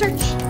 Search.